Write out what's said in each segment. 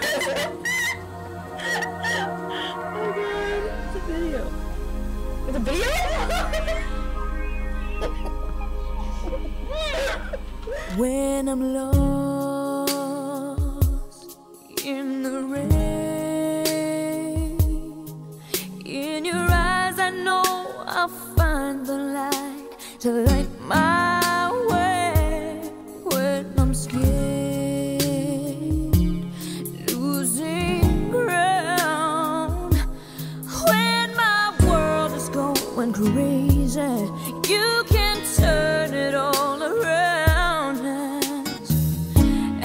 it's a video. It's a video? when I'm lost in the rain, in your eyes, I know I'll find the light. The light going crazy, you can turn it all around.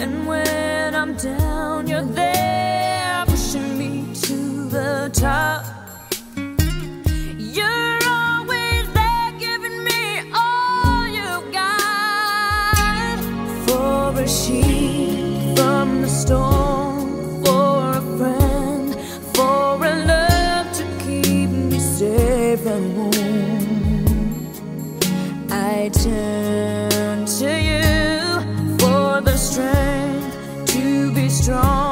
And when I'm down, you're there pushing me to the top. You're always there giving me all you got. For a sheep from the storm, I turn to you for the strength to be strong,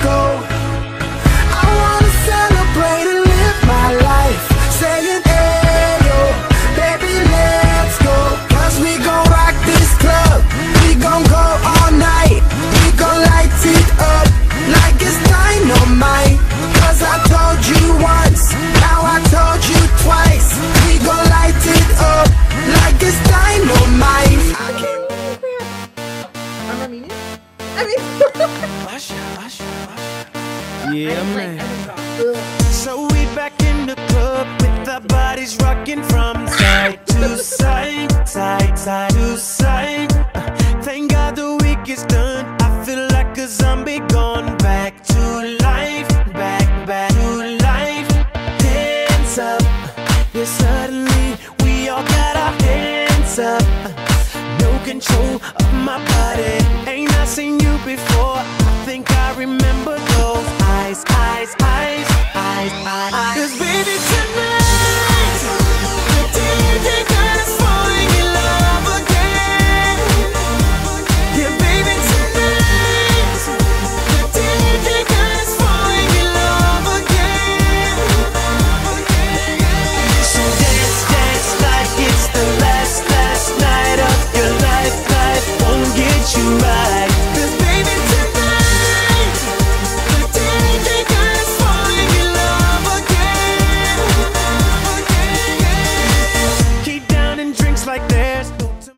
let Yeah, like, man. ugh. So we back in the club with our bodies rocking from side to side, side, side to side. Uh, Thank God the week is done. I feel like a zombie gone back to life, back, back to life. Hands up, yeah, suddenly we all got our hands up. No control of my body. Ain't I seen you before? I think I remember those